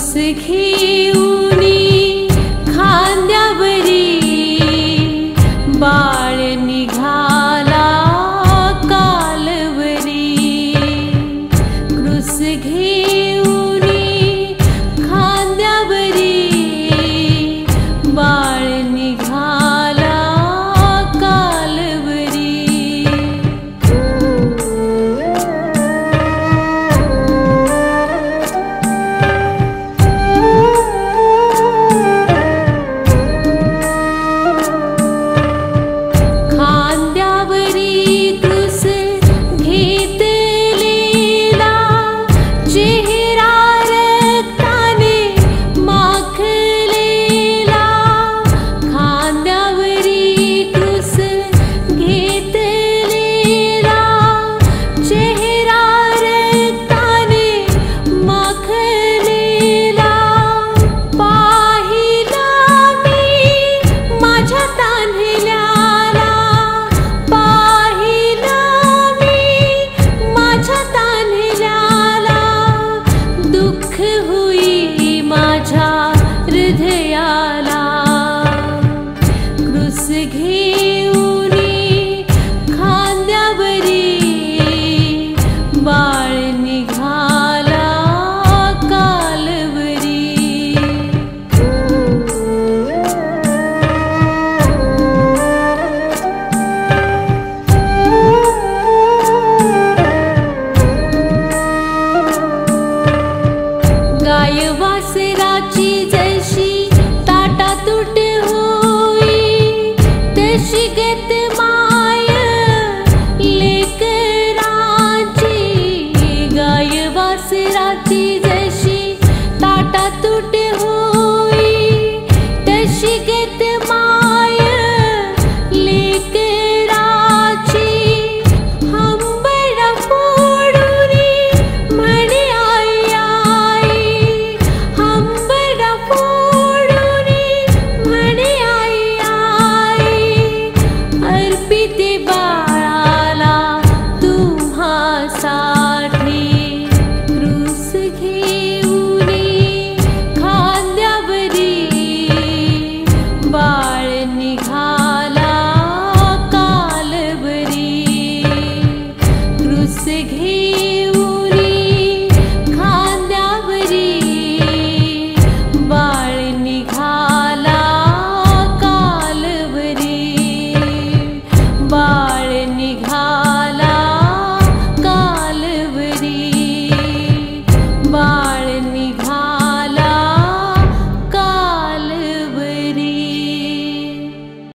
सीखी